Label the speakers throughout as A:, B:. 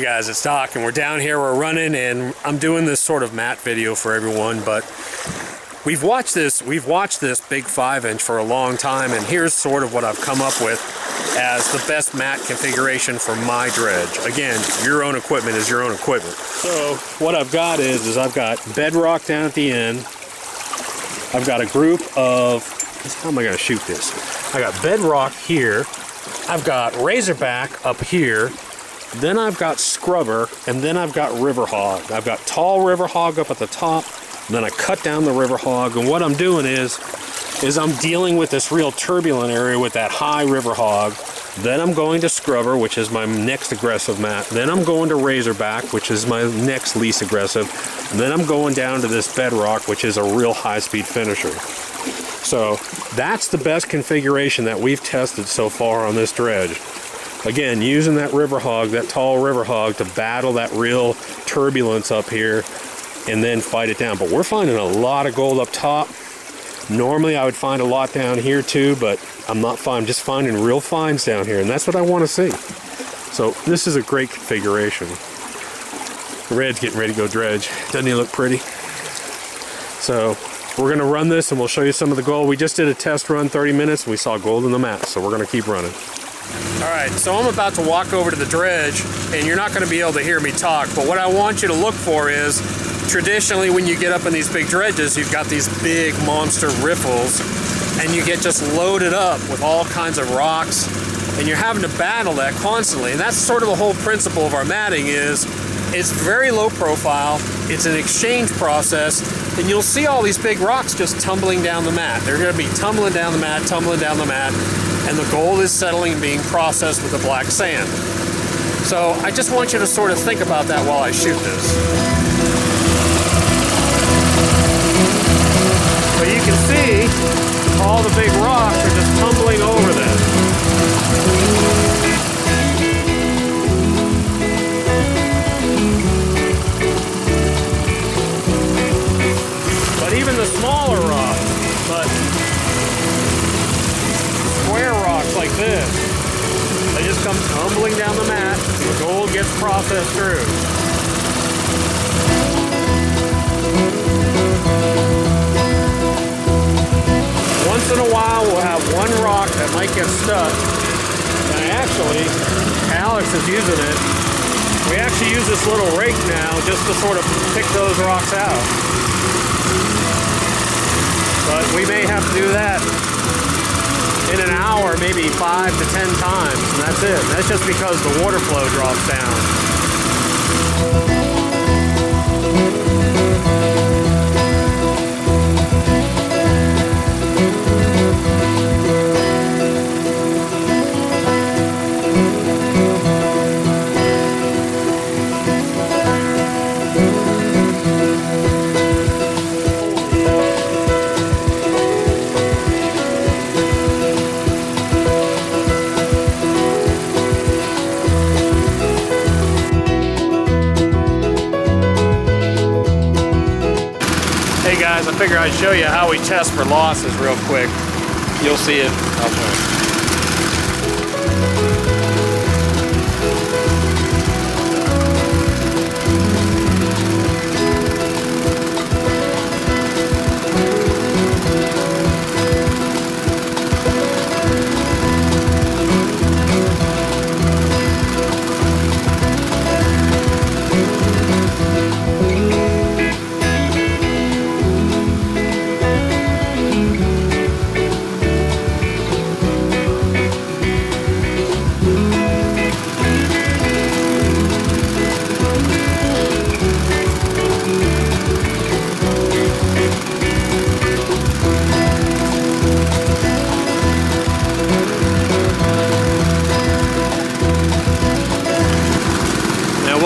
A: guys, it's Doc, and we're down here, we're running, and I'm doing this sort of mat video for everyone, but we've watched this, we've watched this big 5-inch for a long time, and here's sort of what I've come up with as the best mat configuration for my dredge. Again, your own equipment is your own equipment. So what I've got is, is I've got bedrock down at the end, I've got a group of, how am I gonna shoot this? I got bedrock here, I've got razorback up here, then I've got scrubber, and then I've got river hog. I've got tall river hog up at the top, and then I cut down the river hog, and what I'm doing is, is I'm dealing with this real turbulent area with that high river hog. Then I'm going to scrubber, which is my next aggressive mat. Then I'm going to razorback, which is my next least aggressive. And then I'm going down to this bedrock, which is a real high-speed finisher. So that's the best configuration that we've tested so far on this dredge. Again, using that river hog, that tall river hog to battle that real turbulence up here and then fight it down. But we're finding a lot of gold up top. Normally I would find a lot down here too, but I'm not fine, I'm just finding real fines down here and that's what I want to see. So this is a great configuration. Red's getting ready to go dredge. Doesn't he look pretty? So we're gonna run this and we'll show you some of the gold. We just did a test run, 30 minutes, and we saw gold in the mat, so we're gonna keep running. All right, so I'm about to walk over to the dredge, and you're not going to be able to hear me talk, but what I want you to look for is, traditionally when you get up in these big dredges, you've got these big monster riffles, and you get just loaded up with all kinds of rocks, and you're having to battle that constantly. And that's sort of the whole principle of our matting is, it's very low profile, it's an exchange process, and you'll see all these big rocks just tumbling down the mat. They're going to be tumbling down the mat, tumbling down the mat, and the gold is settling and being processed with the black sand. So I just want you to sort of think about that while I shoot this. But you can see all the big rocks are just tumbling over this. But even the smaller rocks, this, they just come tumbling down the mat the gold gets processed through. Once in a while we'll have one rock that might get stuck. And actually, Alex is using it. We actually use this little rake now just to sort of pick those rocks out. But we may have to do that in an hour, maybe five to ten times, and that's it. That's just because the water flow drops down. Guys, I figure I'd show you how we test for losses real quick. You'll see it.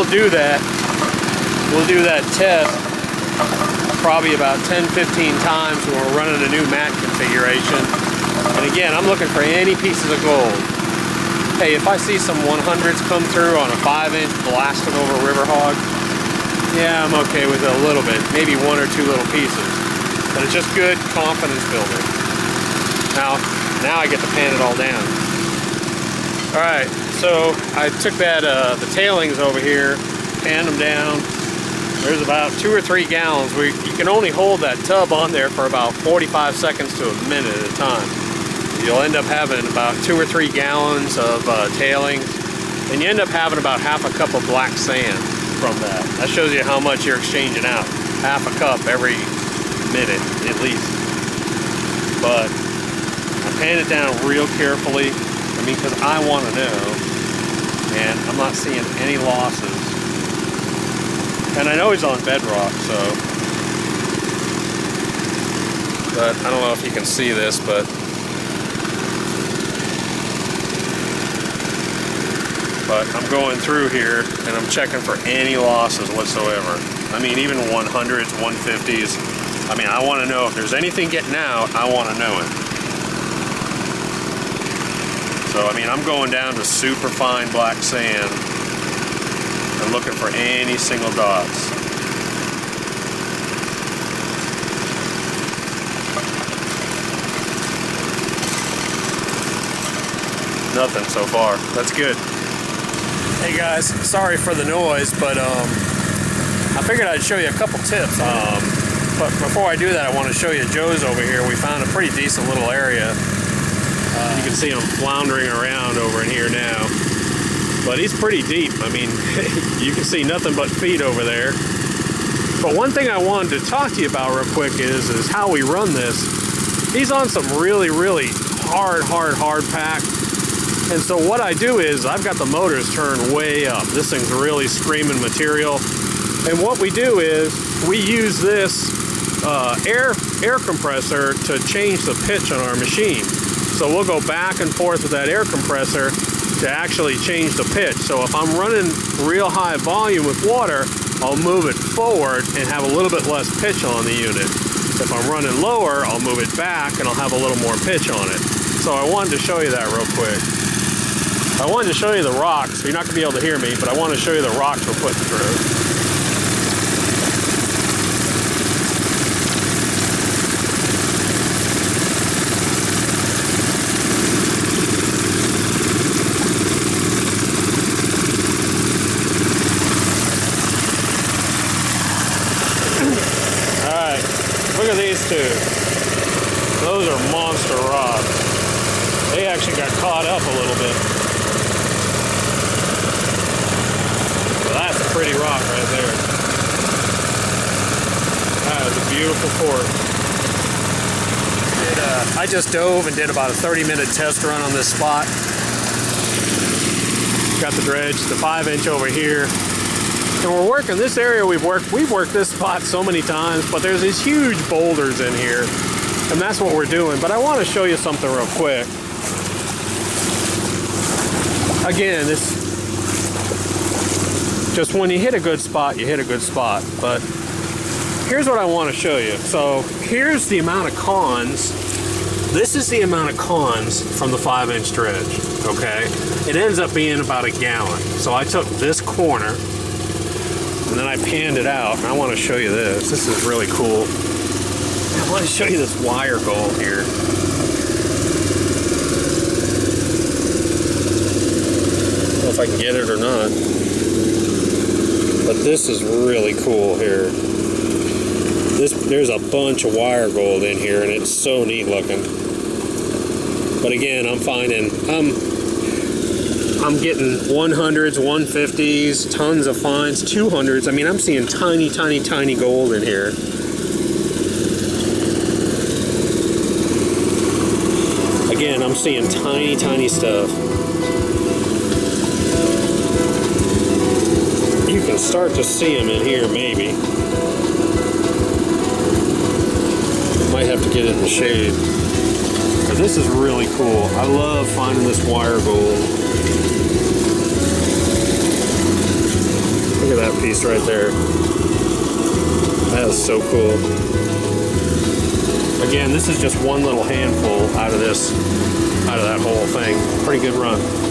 A: We'll do that. We'll do that test probably about 10-15 times when we're running a new mat configuration. And again, I'm looking for any pieces of gold. Hey, if I see some 100s come through on a 5-inch blasting over river hog, yeah, I'm okay with it a little bit. Maybe one or two little pieces. But it's just good confidence building. Now, now I get to pan it all down. All right, so I took that uh, the tailings over here, panned them down. There's about two or three gallons. We, you can only hold that tub on there for about 45 seconds to a minute at a time. You'll end up having about two or three gallons of uh, tailings, and you end up having about half a cup of black sand from that. That shows you how much you're exchanging out. Half a cup every minute, at least. But I pan it down real carefully. I mean, because I want to know and I'm not seeing any losses. And I know he's on bedrock, so. But I don't know if you can see this, but. But I'm going through here and I'm checking for any losses whatsoever. I mean, even 100s, 150s. I mean, I want to know if there's anything getting out, I want to know it. So, I mean, I'm going down to super fine black sand and looking for any single dots. Nothing so far. That's good. Hey guys, sorry for the noise, but um, I figured I'd show you a couple tips. Um, but before I do that, I want to show you Joe's over here. We found a pretty decent little area uh, you can see him floundering around over in here now. But he's pretty deep. I mean, you can see nothing but feet over there. But one thing I wanted to talk to you about real quick is, is how we run this. He's on some really, really hard, hard, hard pack. And so what I do is I've got the motors turned way up. This thing's really screaming material. And what we do is we use this uh, air, air compressor to change the pitch on our machine. So we'll go back and forth with that air compressor to actually change the pitch. So if I'm running real high volume with water, I'll move it forward and have a little bit less pitch on the unit. If I'm running lower, I'll move it back and I'll have a little more pitch on it. So I wanted to show you that real quick. I wanted to show you the rocks. You're not going to be able to hear me, but I want to show you the rocks we're putting through. Look at these two. Those are monster rods. They actually got caught up a little bit. Well, that's a pretty rock right there. That is a beautiful cork. uh, I just dove and did about a 30 minute test run on this spot. Got the dredge, the 5 inch over here. And we're working this area we've worked, we've worked this spot so many times, but there's these huge boulders in here. And that's what we're doing. But I want to show you something real quick. Again, this just when you hit a good spot, you hit a good spot. But here's what I want to show you. So here's the amount of cons. This is the amount of cons from the five inch dredge, okay? It ends up being about a gallon. So I took this corner and then I panned it out. And I want to show you this. This is really cool. I want to show you this wire gold here. If I can get it or not. But this is really cool here. This There's a bunch of wire gold in here and it's so neat looking. But again, I'm finding, I'm I'm getting 100s, 150s, tons of fines, 200s. I mean, I'm seeing tiny, tiny, tiny gold in here. Again, I'm seeing tiny, tiny stuff. You can start to see them in here, maybe. Might have to get it in the shade. But this is really cool. I love finding this wire gold. Look at that piece right there. That is so cool. Again, this is just one little handful out of this, out of that whole thing. Pretty good run.